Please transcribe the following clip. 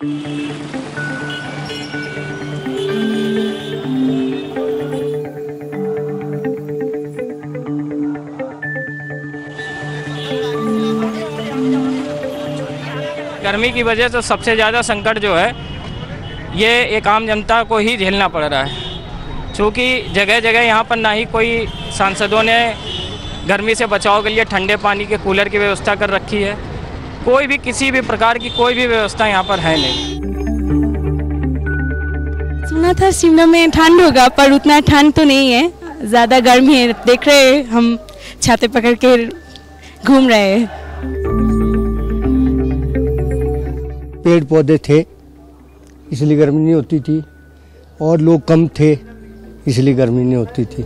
गर्मी की वजह से सबसे ज़्यादा संकट जो है, ये एक आम जनता को ही झेलना पड़ रहा है। क्योंकि जगह जगह यहाँ पर ना ही कोई सांसदों ने गर्मी से बचाव के लिए ठंडे पानी के कूलर की व्यवस्था कर रखी है। कोई भी किसी भी प्रकार की कोई भी व्यवस्था यहाँ पर है नहीं। सुना था शिमला में ठंड होगा पर उतना ठंड तो नहीं है। ज़्यादा गर्मी है देख रहे हैं हम छाते पकड़ के घूम रहे हैं। पेड़ पौधे थे इसलिए गर्मी नहीं होती थी और लोग कम थे इसलिए गर्मी नहीं होती थी।